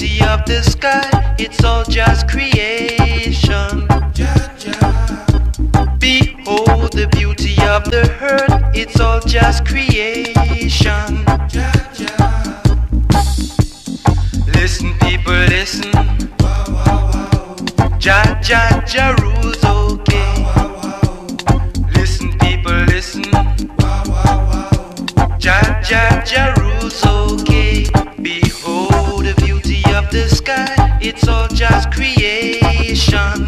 beauty of the sky, it's all just creation. Behold the beauty of the earth, it's all just creation. Listen, people, listen. Jah Jah Jah rules okay. Listen, people, listen. Jah Jah Jah rules okay the sky, it's all just creation.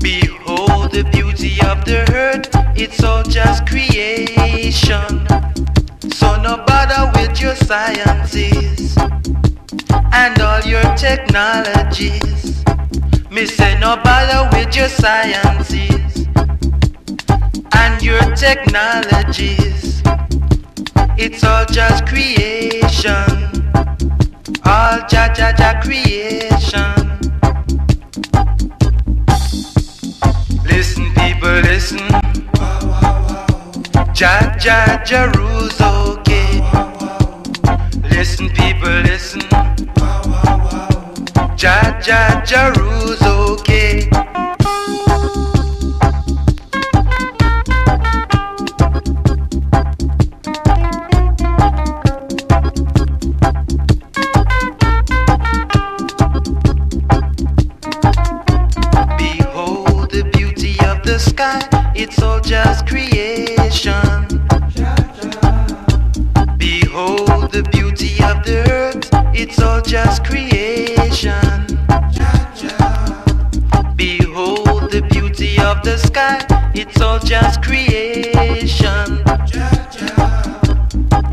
Behold the beauty of the earth, it's all just creation. So no bother with your sciences and all your technologies. Me say no bother with your sciences and your technologies. It's all just creation all Jah Jah Jah creation. Listen, people, listen. Jah Jah Jah rules, okay. Listen, people, listen. Jah Jah Jah rules, okay. sky. It's all just creation. Behold the beauty of the earth. It's all just creation. Behold the beauty of the sky. It's all just creation.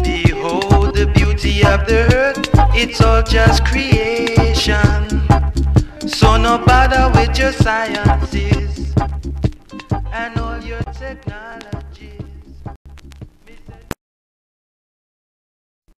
Behold the beauty of the earth. It's all just creation. So no bother with your sciences and all your technology.